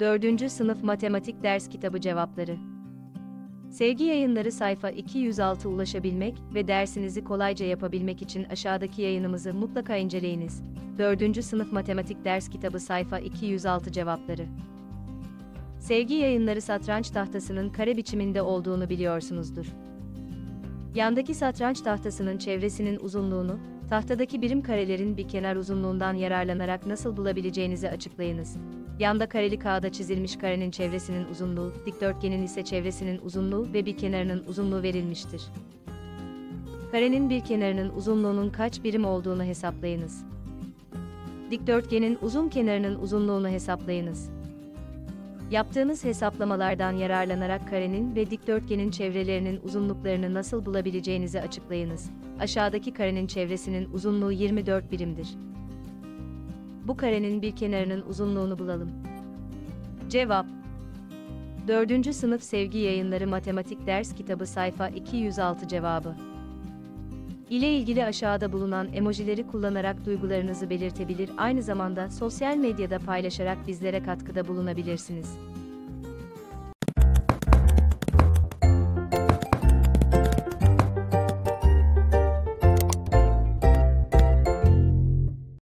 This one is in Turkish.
4. Sınıf Matematik Ders Kitabı Cevapları Sevgi yayınları sayfa 206 ulaşabilmek ve dersinizi kolayca yapabilmek için aşağıdaki yayınımızı mutlaka inceleyiniz. 4. Sınıf Matematik Ders Kitabı sayfa 206 cevapları Sevgi yayınları satranç tahtasının kare biçiminde olduğunu biliyorsunuzdur. Yandaki satranç tahtasının çevresinin uzunluğunu, tahtadaki birim karelerin bir kenar uzunluğundan yararlanarak nasıl bulabileceğinizi açıklayınız. Yanda kareli kağıda çizilmiş karenin çevresinin uzunluğu, dikdörtgenin ise çevresinin uzunluğu ve bir kenarının uzunluğu verilmiştir. Karenin bir kenarının uzunluğunun kaç birim olduğunu hesaplayınız. Dikdörtgenin uzun kenarının uzunluğunu hesaplayınız. Yaptığınız hesaplamalardan yararlanarak karenin ve dikdörtgenin çevrelerinin uzunluklarını nasıl bulabileceğinizi açıklayınız. Aşağıdaki karenin çevresinin uzunluğu 24 birimdir. Bu karenin bir kenarının uzunluğunu bulalım. Cevap 4. Sınıf Sevgi Yayınları Matematik Ders Kitabı sayfa 206 cevabı ile ilgili aşağıda bulunan emojileri kullanarak duygularınızı belirtebilir, aynı zamanda sosyal medyada paylaşarak bizlere katkıda bulunabilirsiniz.